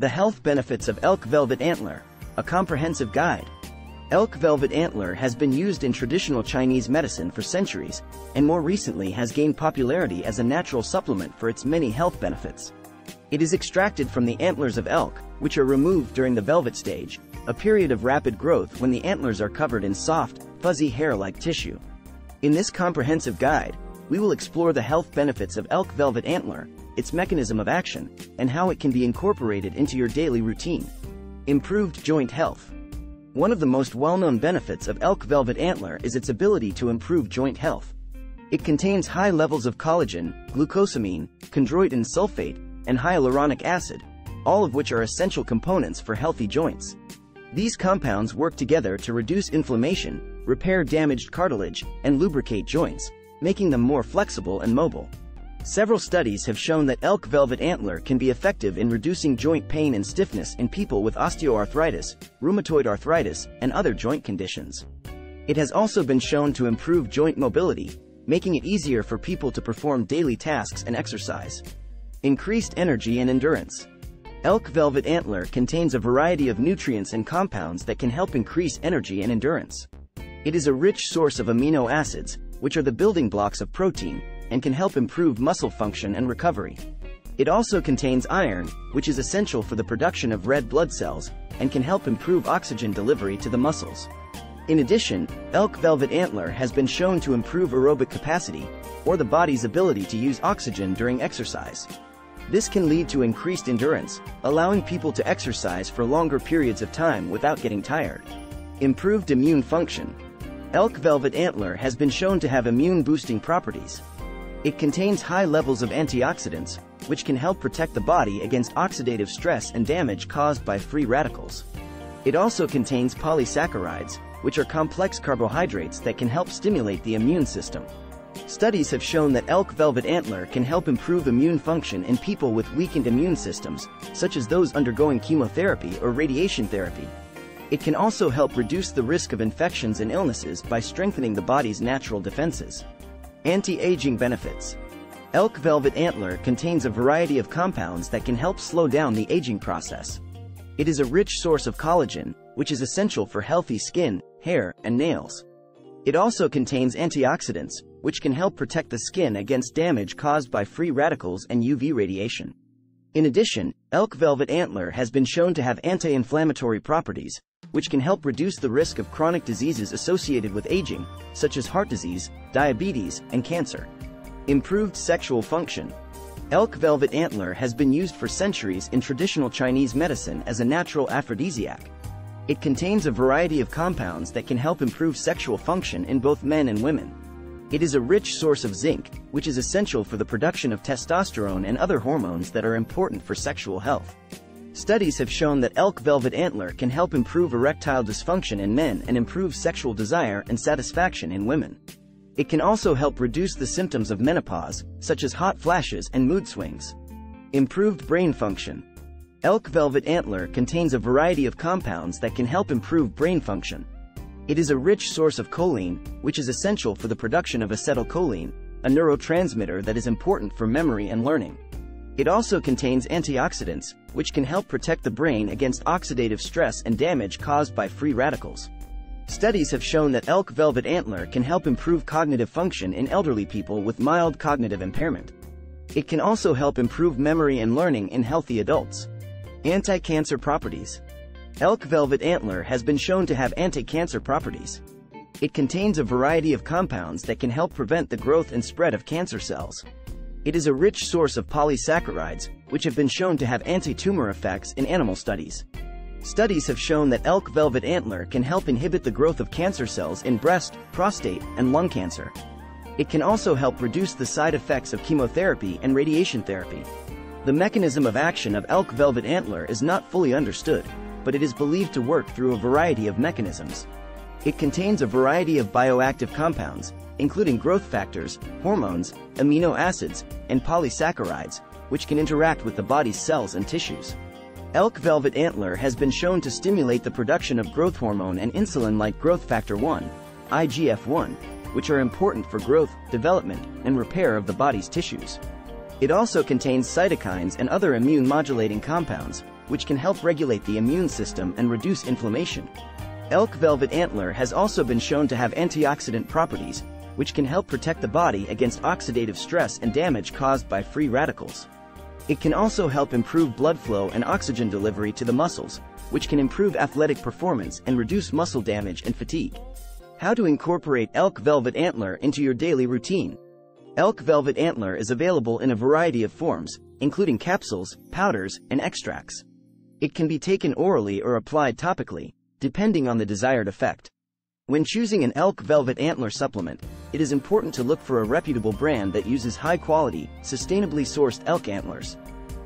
The Health Benefits of Elk Velvet Antler, a comprehensive guide. Elk velvet antler has been used in traditional Chinese medicine for centuries, and more recently has gained popularity as a natural supplement for its many health benefits. It is extracted from the antlers of elk, which are removed during the velvet stage, a period of rapid growth when the antlers are covered in soft, fuzzy hair-like tissue. In this comprehensive guide, we will explore the health benefits of elk velvet antler, its mechanism of action, and how it can be incorporated into your daily routine. Improved joint health. One of the most well-known benefits of elk velvet antler is its ability to improve joint health. It contains high levels of collagen, glucosamine, chondroitin sulfate, and hyaluronic acid, all of which are essential components for healthy joints. These compounds work together to reduce inflammation, repair damaged cartilage, and lubricate joints, making them more flexible and mobile. Several studies have shown that elk velvet antler can be effective in reducing joint pain and stiffness in people with osteoarthritis, rheumatoid arthritis, and other joint conditions. It has also been shown to improve joint mobility, making it easier for people to perform daily tasks and exercise. Increased energy and endurance. Elk velvet antler contains a variety of nutrients and compounds that can help increase energy and endurance. It is a rich source of amino acids, which are the building blocks of protein, and can help improve muscle function and recovery. It also contains iron, which is essential for the production of red blood cells, and can help improve oxygen delivery to the muscles. In addition, elk velvet antler has been shown to improve aerobic capacity, or the body's ability to use oxygen during exercise. This can lead to increased endurance, allowing people to exercise for longer periods of time without getting tired. Improved immune function. Elk velvet antler has been shown to have immune-boosting properties, it contains high levels of antioxidants, which can help protect the body against oxidative stress and damage caused by free radicals. It also contains polysaccharides, which are complex carbohydrates that can help stimulate the immune system. Studies have shown that elk velvet antler can help improve immune function in people with weakened immune systems, such as those undergoing chemotherapy or radiation therapy. It can also help reduce the risk of infections and illnesses by strengthening the body's natural defenses. Anti-aging benefits. Elk velvet antler contains a variety of compounds that can help slow down the aging process. It is a rich source of collagen, which is essential for healthy skin, hair, and nails. It also contains antioxidants, which can help protect the skin against damage caused by free radicals and UV radiation. In addition, elk velvet antler has been shown to have anti-inflammatory properties, which can help reduce the risk of chronic diseases associated with aging, such as heart disease, diabetes, and cancer. Improved sexual function. Elk velvet antler has been used for centuries in traditional Chinese medicine as a natural aphrodisiac. It contains a variety of compounds that can help improve sexual function in both men and women. It is a rich source of zinc, which is essential for the production of testosterone and other hormones that are important for sexual health. Studies have shown that elk velvet antler can help improve erectile dysfunction in men and improve sexual desire and satisfaction in women. It can also help reduce the symptoms of menopause, such as hot flashes and mood swings. Improved brain function. Elk velvet antler contains a variety of compounds that can help improve brain function. It is a rich source of choline, which is essential for the production of acetylcholine, a neurotransmitter that is important for memory and learning. It also contains antioxidants, which can help protect the brain against oxidative stress and damage caused by free radicals. Studies have shown that elk velvet antler can help improve cognitive function in elderly people with mild cognitive impairment. It can also help improve memory and learning in healthy adults. Anti-cancer properties. Elk velvet antler has been shown to have anti-cancer properties. It contains a variety of compounds that can help prevent the growth and spread of cancer cells. It is a rich source of polysaccharides, which have been shown to have anti-tumor effects in animal studies. Studies have shown that elk velvet antler can help inhibit the growth of cancer cells in breast, prostate, and lung cancer. It can also help reduce the side effects of chemotherapy and radiation therapy. The mechanism of action of elk velvet antler is not fully understood, but it is believed to work through a variety of mechanisms. It contains a variety of bioactive compounds, including growth factors, hormones, amino acids, and polysaccharides, which can interact with the body's cells and tissues. Elk velvet antler has been shown to stimulate the production of growth hormone and insulin-like growth factor 1, IGF-1, which are important for growth, development, and repair of the body's tissues. It also contains cytokines and other immune-modulating compounds, which can help regulate the immune system and reduce inflammation. Elk Velvet Antler has also been shown to have antioxidant properties, which can help protect the body against oxidative stress and damage caused by free radicals. It can also help improve blood flow and oxygen delivery to the muscles, which can improve athletic performance and reduce muscle damage and fatigue. How to incorporate elk velvet antler into your daily routine. Elk velvet antler is available in a variety of forms, including capsules, powders, and extracts. It can be taken orally or applied topically, depending on the desired effect. When choosing an elk velvet antler supplement, it is important to look for a reputable brand that uses high-quality, sustainably sourced elk antlers.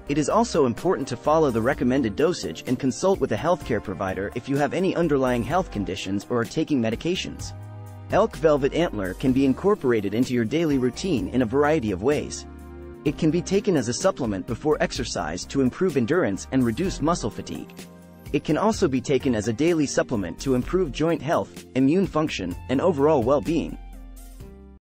It is also important to follow the recommended dosage and consult with a healthcare provider if you have any underlying health conditions or are taking medications. Elk velvet antler can be incorporated into your daily routine in a variety of ways. It can be taken as a supplement before exercise to improve endurance and reduce muscle fatigue. It can also be taken as a daily supplement to improve joint health, immune function, and overall well-being.